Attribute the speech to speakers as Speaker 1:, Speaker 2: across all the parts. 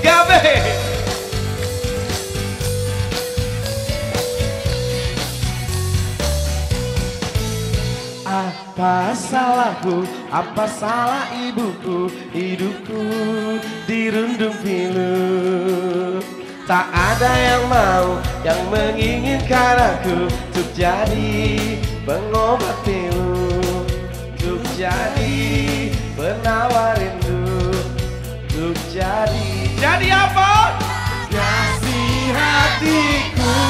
Speaker 1: Gabe. Apa salahku, apa salah ibuku? Hidupku dirundung pilu. Tak ada yang mau, yang menginginkan aku Untuk jadi pengobat pilu jadi penawar rindu Untuk jadi. Jadi apa? Kasih hatiku.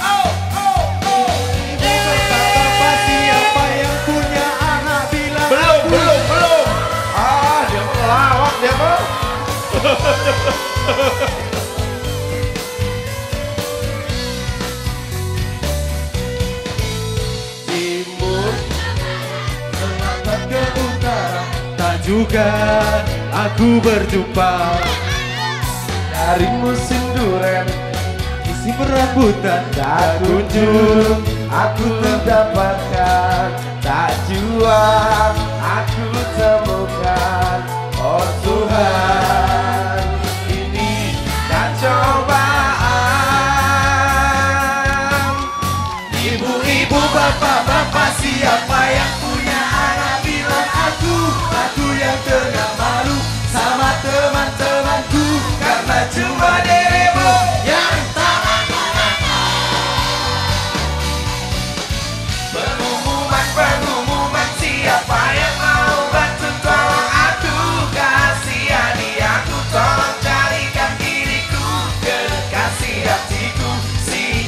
Speaker 1: Oh, oh, oh.
Speaker 2: Bapak siapa yang punya anak bilang
Speaker 1: belum belum belum. Ah dia pelawak dia mah juga aku berjumpa. Dari musim duren musim rambutan tak kunjung aku terdapatkan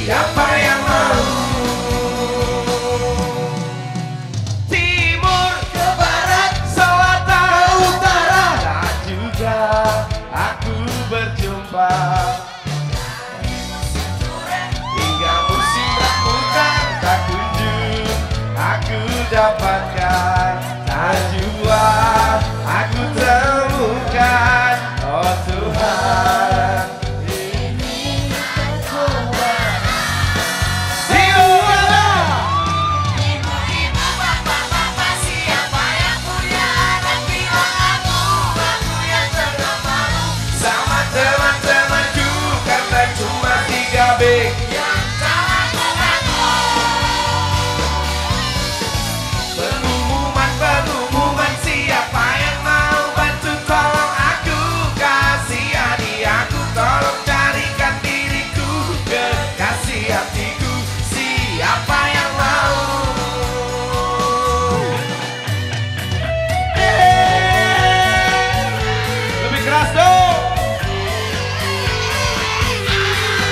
Speaker 1: Siapa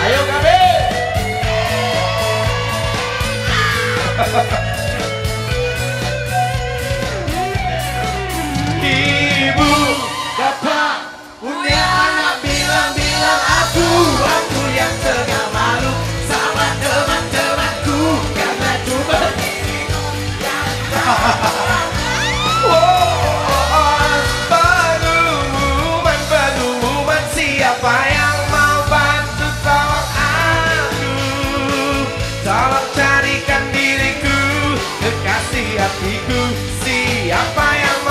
Speaker 1: Ayo Gabe Tolong carikan diriku Kekasih hatiku Siapa yang